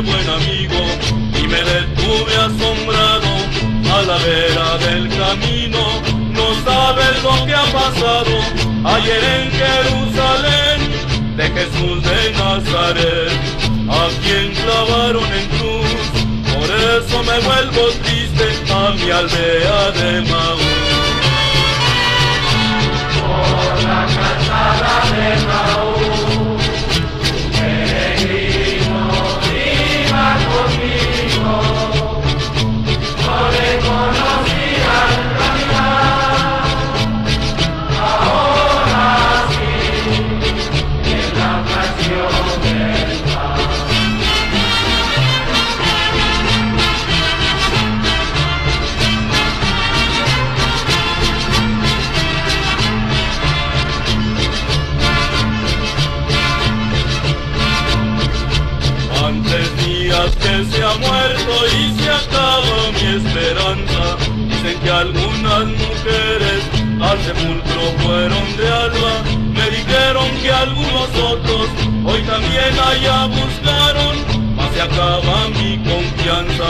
buen amigo y me detuve asombrado a la vera del camino. No sabes lo que ha pasado ayer en Jerusalén de Jesús de Nazaret, a quien clavaron en cruz. Por eso me vuelvo triste a mi aldea de Maús. Esperanza. Dicen que algunas mujeres al sepulcro fueron de alba. Me dijeron que algunos otros hoy también allá buscaron. Mas se acaba mi confianza,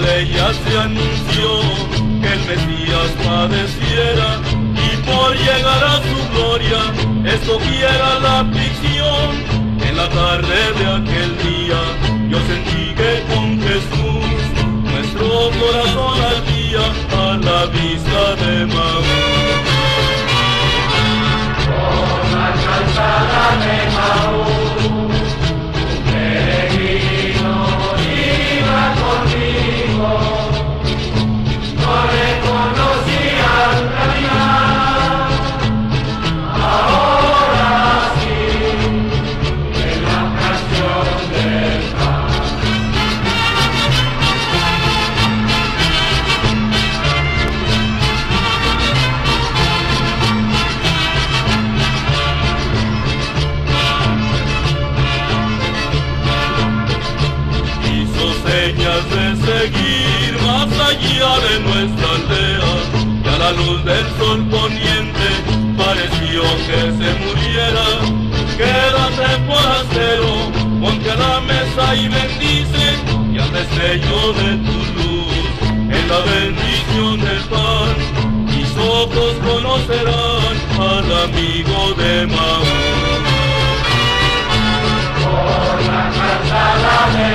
la ley ya se anunció que el Mesías padeciera y por llegar a su gloria escogiera la aflicción. En la tarde de aquel día yo sentí que con Jesús nuestro corazón ardía a la vista de nuestra aldea. Y a la luz del sol poniente pareció que se muriera. Quédate forastero, ponte a la mesa y bendice, y al destello de tu luz, en la bendición del pan, mis ojos conocerán al amigo de Maús. Por la de Maús.